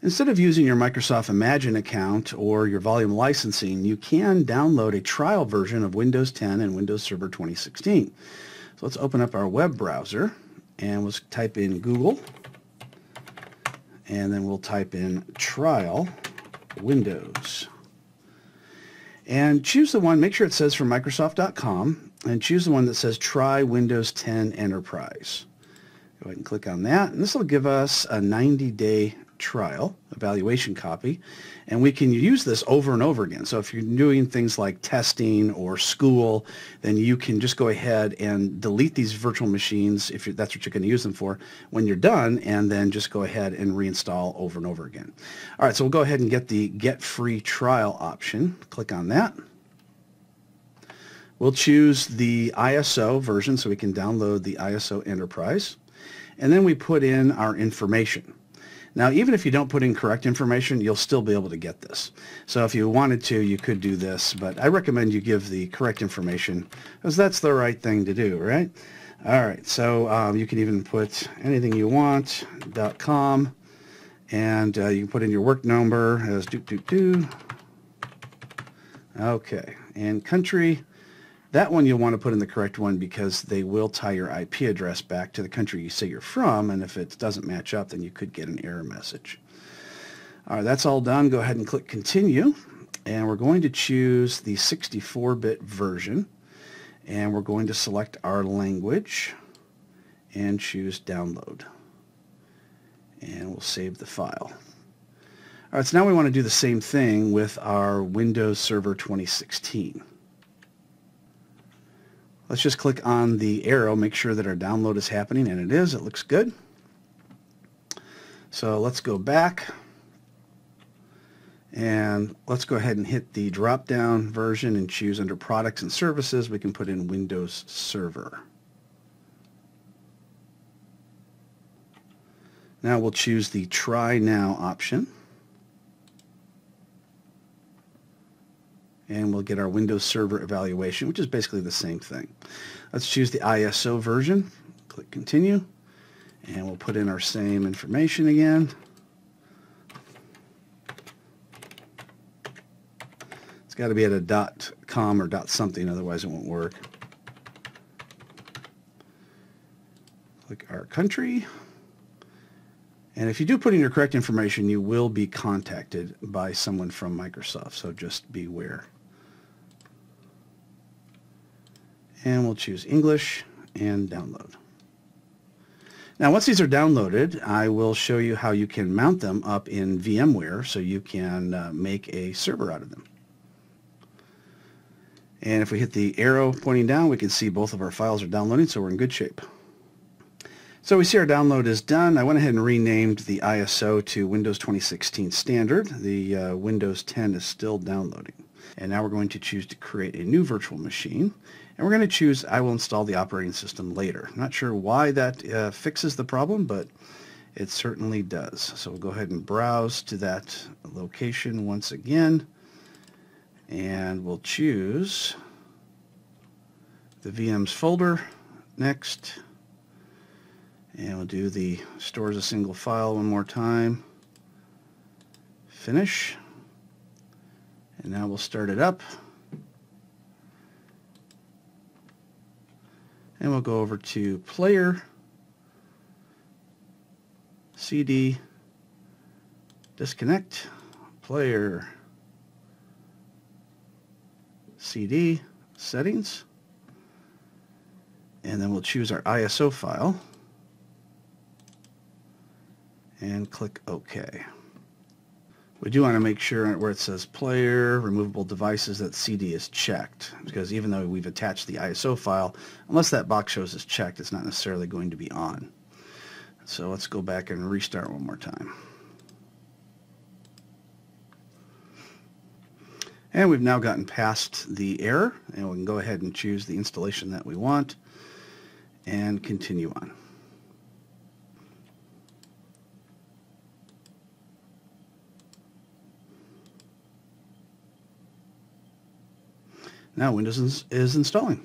Instead of using your Microsoft Imagine account or your volume licensing, you can download a trial version of Windows 10 and Windows Server 2016. So let's open up our web browser and let's type in Google and then we'll type in trial Windows. And choose the one, make sure it says from Microsoft.com and choose the one that says try Windows 10 Enterprise. Go ahead and click on that and this will give us a 90 day trial evaluation copy and we can use this over and over again so if you're doing things like testing or school then you can just go ahead and delete these virtual machines if that's what you're going to use them for when you're done and then just go ahead and reinstall over and over again all right so we'll go ahead and get the get free trial option click on that We'll choose the ISO version so we can download the ISO Enterprise. And then we put in our information. Now, even if you don't put in correct information, you'll still be able to get this. So if you wanted to, you could do this, but I recommend you give the correct information because that's the right thing to do, right? All right, so um, you can even put anything you want, .com, and uh, you can put in your work number as do do do. Okay, and country, that one you'll want to put in the correct one because they will tie your IP address back to the country you say you're from, and if it doesn't match up, then you could get an error message. All right, that's all done. Go ahead and click Continue, and we're going to choose the 64-bit version, and we're going to select our language and choose Download. And we'll save the file. All right, so now we want to do the same thing with our Windows Server 2016. Let's just click on the arrow, make sure that our download is happening, and it is. It looks good. So let's go back, and let's go ahead and hit the drop-down version and choose under Products and Services. We can put in Windows Server. Now we'll choose the Try Now option. And we'll get our Windows Server evaluation, which is basically the same thing. Let's choose the ISO version, click Continue, and we'll put in our same information again. It's got to be at a dot .com or dot something, otherwise it won't work. Click our country. And if you do put in your correct information, you will be contacted by someone from Microsoft, so just beware. And we'll choose English and download. Now once these are downloaded, I will show you how you can mount them up in VMware so you can uh, make a server out of them. And if we hit the arrow pointing down, we can see both of our files are downloading, so we're in good shape. So we see our download is done. I went ahead and renamed the ISO to Windows 2016 Standard. The uh, Windows 10 is still downloading. And now we're going to choose to create a new virtual machine. And we're going to choose I will install the operating system later. Not sure why that uh, fixes the problem, but it certainly does. So we'll go ahead and browse to that location once again. And we'll choose the VMs folder next. And we'll do the store as a single file one more time. Finish. And now we'll start it up. and we'll go over to player CD disconnect player CD settings and then we'll choose our ISO file and click OK. We do want to make sure where it says player, removable devices, that CD is checked. Because even though we've attached the ISO file, unless that box shows is checked, it's not necessarily going to be on. So let's go back and restart one more time. And we've now gotten past the error, and we can go ahead and choose the installation that we want and continue on. Now Windows is, installing.